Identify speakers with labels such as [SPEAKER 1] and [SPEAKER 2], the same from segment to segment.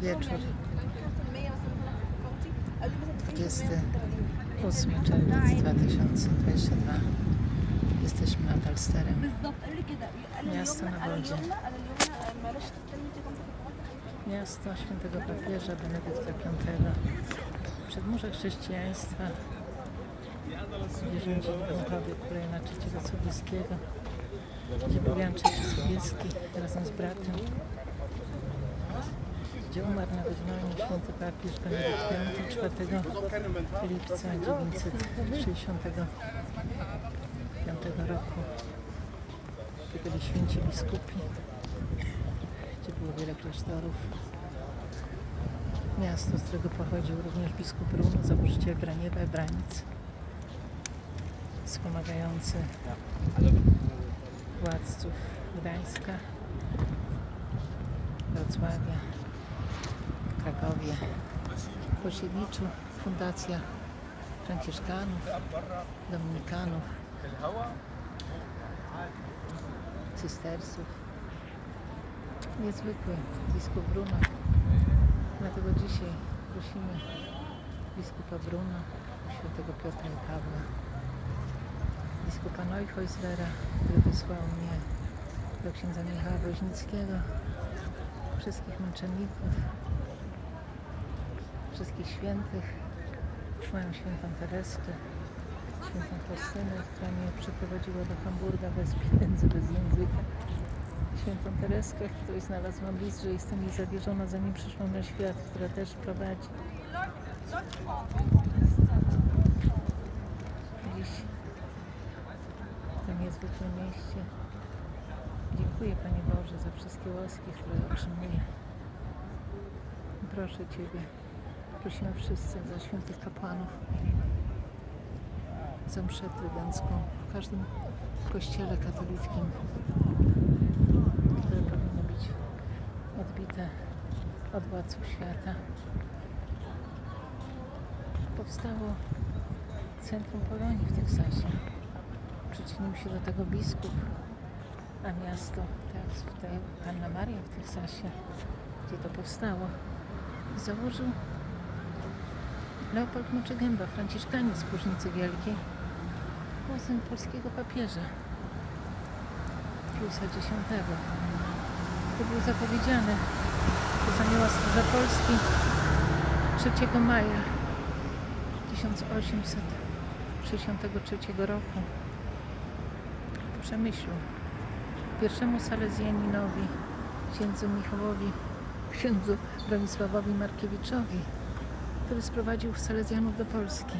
[SPEAKER 1] wieczór. 28 czerwiec 2022. Jesteśmy nad Alsterem. Miasto na wodzie. Miasto świętego papieża Benedykta V. Przedmurze chrześcijaństwa. Zwierzęci duchowy Kurajna III Wacowiskiego. Gdzie był Jan III razem z bratem gdzie umarł na wygnaniu święty papież Benedykt V 4 lipca 965 roku. Gdzie byli święci biskupi gdzie było wiele klasztorów. Miasto, z którego pochodził również biskup Bruno, założyciel Graniewa Branic, wspomagający władców Gdańska, Wrocławia, Krakowie, Posiedniczu, Fundacja Franciszkanów, Dominikanów, Cystersów. Niezwykły biskup Bruno. Dlatego dzisiaj prosimy biskupa Bruna, świętego Piotra i Pawła, biskupa Neuchhäuslera, który wysłał mnie do księdza Michała Woźnickiego, wszystkich męczenników, wszystkich świętych, moją świętą Tereskę, świętą Faustynę, która mnie przeprowadziła do Hamburga bez pieniędzy, bez języka świętą Tereskę, której znalazłam list, że jestem jej zawierzona, zanim przyszłam na świat, która też prowadzi. Dziś w tym niezwykłym mieście. Dziękuję Panie Boże za wszystkie łaski, które otrzymuję. Proszę Ciebie, prosimy wszyscy za świętych kapłanów, za mszę trydencką w każdym kościele katolickim które powinny być odbite od władców świata. Powstało Centrum Polonii w Teksasie. Przyczynił się do tego biskup, a miasto, tak, tutaj Panna Maria w Teksasie, gdzie to powstało, założył Leopold Moczygęba, franciszkanin z Płużnicy Wielkiej, głosem polskiego papieża. Piusa X. To był zapowiedziany przez anioła Stróża Polski 3 maja 1863 roku w Przemyślu pierwszemu salezjaninowi, księdzu Michałowi, księdzu Bronisławowi Markiewiczowi, który sprowadził salezjanów do Polski.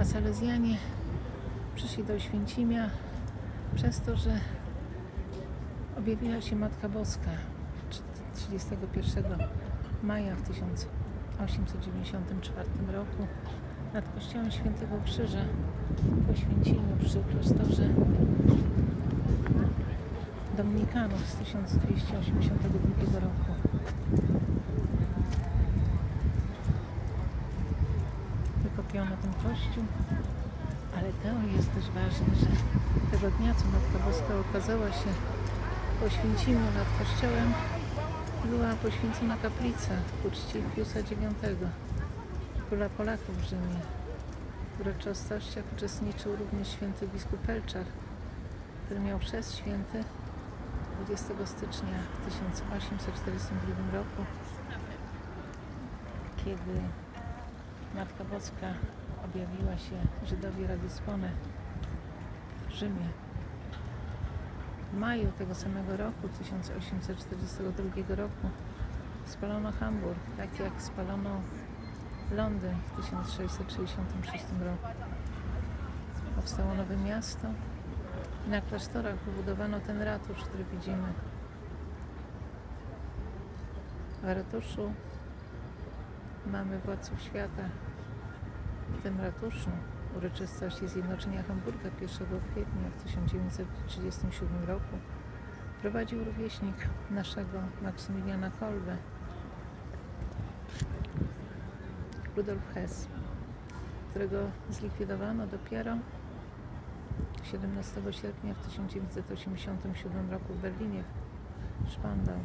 [SPEAKER 1] A salezjanie przyszli do Święcimia przez to, że objawiła się Matka Boska 31 maja w 1894 roku nad kościołem Świętego Krzyża po Święcimiu przy klasztorze Dominikanów z 1282 roku. Wykopiono ten kościół, ale to jest też ważne, że tego dnia, co Matka Boska okazała się po święcimiu nad kościołem, była poświęcona kaplica ku czci Piusa IX, króla Polaków w Rzymie. W uroczystościach uczestniczył również święty biskup Pelczar, który miał chrzest święty 20 stycznia w 1842 roku, kiedy Matka Boska objawiła się Żydowi Radyspone w Rzymie. W maju tego samego roku, 1842 roku, spalono Hamburg, tak jak spalono Londyn w 1666 roku. Powstało nowe miasto i na klasztorach wybudowano ten ratusz, który widzimy. W ratuszu mamy władców świata. W tym ratuszu uroczystości zjednoczenia Hamburga 1 kwietnia w 1937 roku prowadził rówieśnik naszego Maksymiliana Kolbe, Rudolf Hess, którego zlikwidowano dopiero 17 sierpnia w 1987 roku w Berlinie, w Spandau,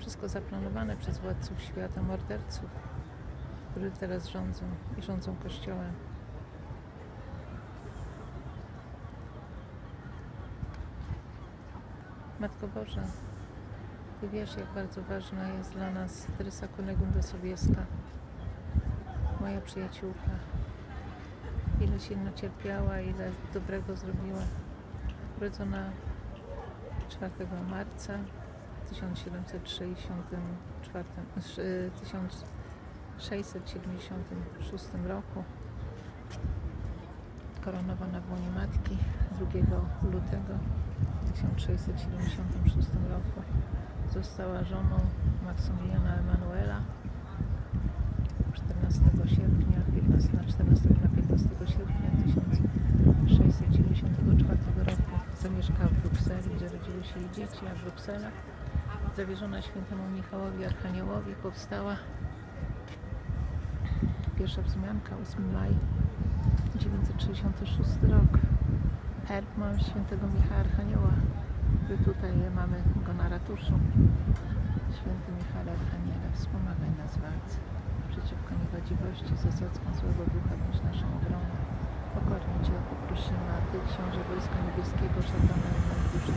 [SPEAKER 1] Wszystko zaplanowane przez władców świata, morderców, którzy teraz rządzą i rządzą Kościołem. Matko Boża, Ty wiesz, jak bardzo ważna jest dla nas Teresa Kunegunda Sobieska, moja przyjaciółka. Ile silno cierpiała, ile dobrego zrobiła. Urodzona 4 marca 1764, 1000 676 roku. Koronowana w łonie matki 2 lutego 1676 roku. Została żoną Maksymiliana Emanuela 14 sierpnia 15, na 14 na 15 sierpnia 1694 roku. Zamieszkała w Brukseli, gdzie rodziły się jej dzieci, a w Brukselach zawierzona świętemu Michałowi Archaniołowi powstała pierwsza wzmianka 8 maj 966 rok. Herb mam świętego Michała Archanioła, który tutaj mamy go na ratuszu. Święty Michał Archaniele, wspomagaj nas w walce przeciwko niegodziwości, zasadzką złego ducha, bądź naszą obroną. Pokornie Cię o to prosimy, a Ty, Książę Wojska Niebieskiego, szatana i duszy,